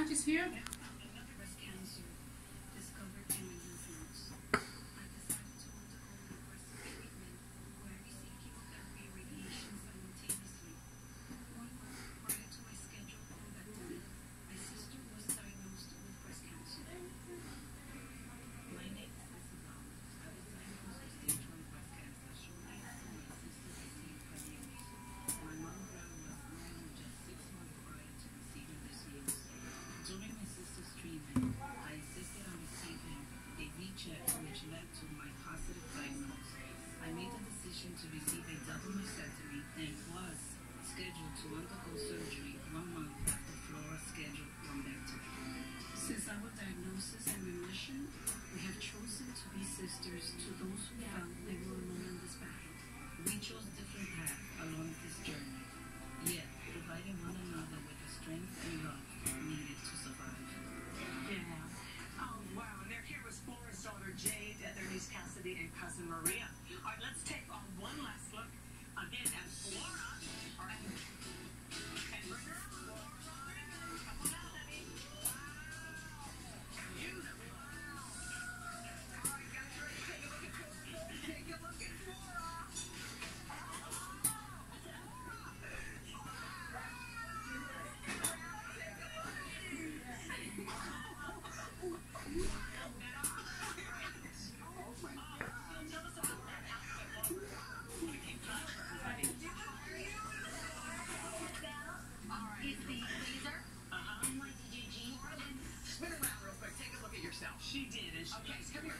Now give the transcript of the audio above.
branches here. patient to receive a double mastectomy and was scheduled to undergo surgery one month after Flora's scheduled lumpectomy. Since our diagnosis and remission, we have chosen She did. Okay, come here.